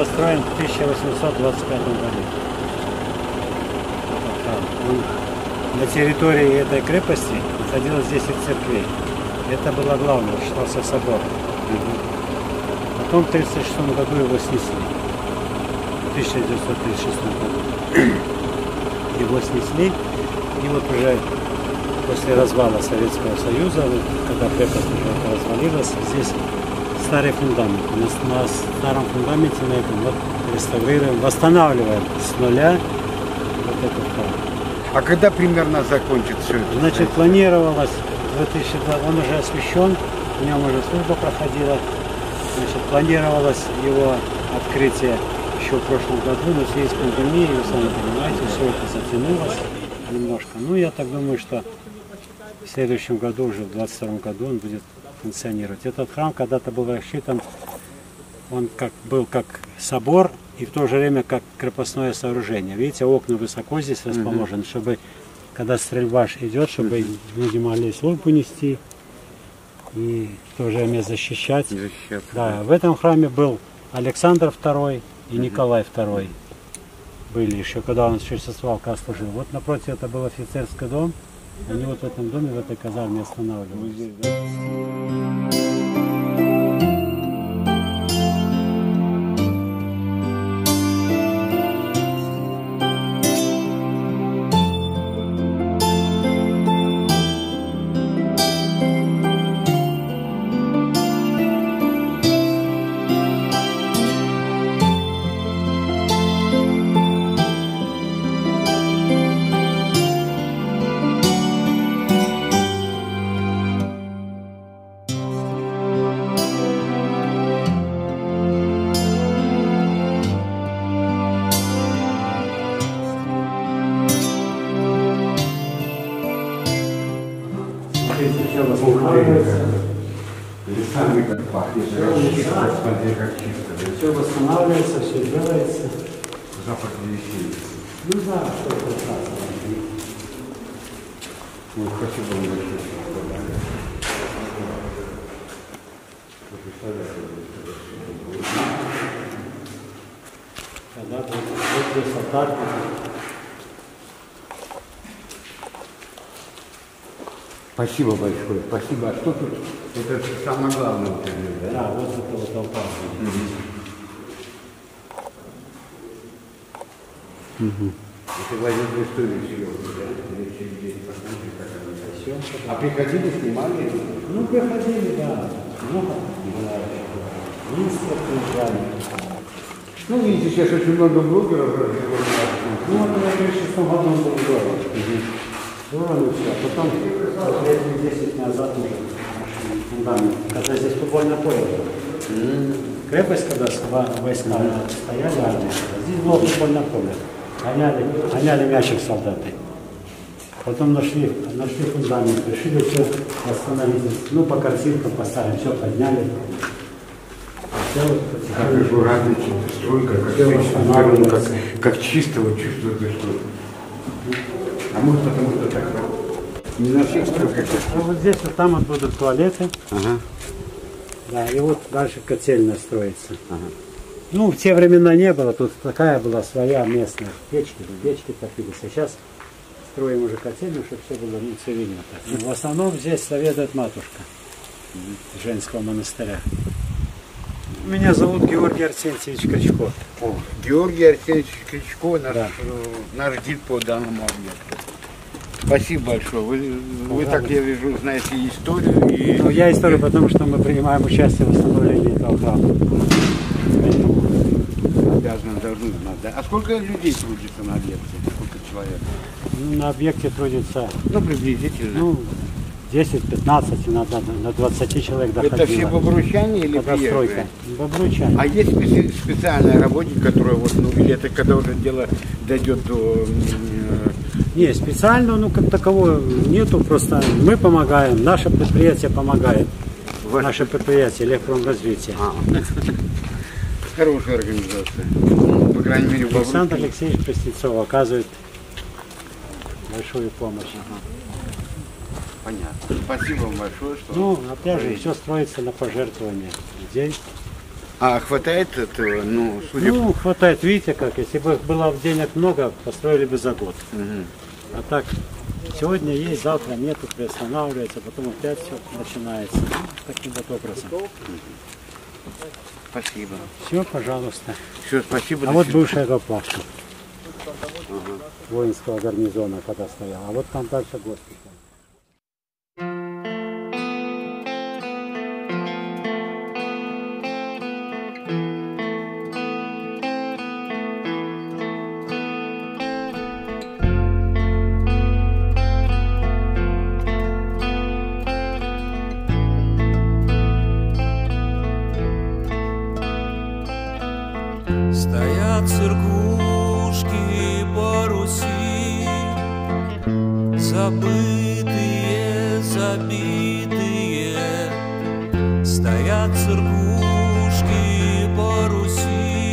построен в 1825 году. На территории этой крепости находилось 10 церквей. Это было главное, считался собор. Потом в 1936 году его снесли. В 1936 году. Его снесли. И вот уже после развала Советского Союза, когда крепость развалилась, здесь старый фундамент. На, на старом фундаменте на этом вот реставрируем, восстанавливаем с нуля вот этот храм. А когда примерно закончит все это? Значит, планировалось, в 2002 он уже освещен, в нем уже служба проходила. Значит, планировалось его открытие еще в прошлом году, но в связи с пандемией, вы сами понимаете, все это затянулось немножко. Ну, я так думаю, что в следующем году, уже в 22 году он будет функционировать. Этот храм когда-то был рассчитан, он как, был как собор и в то же время как крепостное сооружение. Видите, окна высоко здесь расположены, чтобы когда стрельба идет, чтобы люди могли службу нести и в то же время защищать. Защищаться. Да, в этом храме был Александр II и Николай II. Были еще, когда он существовал, как служил. Вот напротив это был офицерский дом. Они вот в этом доме, в этой казарме останавливались. Все восстанавливается. Лесами как пахнет. леса. Смотри, как чисто. Все восстанавливается, все делается. Запах веселья. Ну да, что прекрасно. Ну, спасибо вам большое. Когда вот, вот здесь Спасибо большое. Спасибо. А что тут? Это самое главное да? да, вот это вот толпа. Это военная история серьезная, да? Или через день посмотрим, как она идет. А приходили, снимали? Ну, приходили, да. Много Минска приезжали. Ну, видите, сейчас очень много блогеров. Ну, вот в 2006 году он был здорово. Здорово все. А потом, лет 10 назад уже фундамент, когда здесь футбольное поле было. Крепость, когда войска стояли, армия, здесь было футбольное поле. Гоняли, гоняли мячик солдаты. Потом нашли, нашли фундамент, решили все восстановить. Ну, по картинкам поставим, все подняли. Вот Как аккуратно, стройка, как, как, как чисто вот чувствуется, что... А может потому что так? Не на всех стройках. Ну, вот здесь вот там вот будут туалеты. Ага. Да, и вот дальше котельная строится. Ну, в те времена не было, тут такая была своя местная. Печки, печки топились. А сейчас строим уже котельную, чтобы все было ну, цивильно. Так. Но в основном здесь заведует матушка женского монастыря. Меня зовут Георгий Арсентьевич Качко. О, Георгий Арсеньевич Кличко, наш, Да. э, наш гид по данному объекту. Спасибо большое. Вы, вы так, я вижу, знаете историю и Ну, я историю, потому что мы принимаем участие в восстановлении этого храма. обязаны, должны знать. Да? А сколько людей трудится на объекте? Сколько человек? Ну, на объекте трудится Ну, приблизительно. ну, 10-15, иногда на 20 человек доходило. Это все бобручане или Когда стройка. приезжие? Бобручане. А есть специ- специальные работники, которые вот, ну, или это когда уже дело дойдет до м, Не, специально, ну, как такового нету, просто мы помогаем, наше предприятие помогает. Ваше Наше предприятие Электромразвитие. А, хорошая организация. По крайней мере, Александр. Алексеевич Престецов оказывает большую помощь. Понятно. Спасибо вам большое, что... Ну, опять же, все строится на пожертвования людей. А хватает этого, ну, судя Ну, хватает, видите как, если бы было денег много, построили бы за год. Мгм. А так, сегодня есть, завтра нету, приостанавливается, потом опять все начинается. Ну, таким вот образом. Спасибо. Все, пожалуйста. Все, спасибо. А вот бывшая гопашка воинского гарнизона, когда стояла. А вот там дальше госпиталь. Церквушки по Руси, забытые, забитые. Стоят церквушки по Руси,